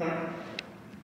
Hum.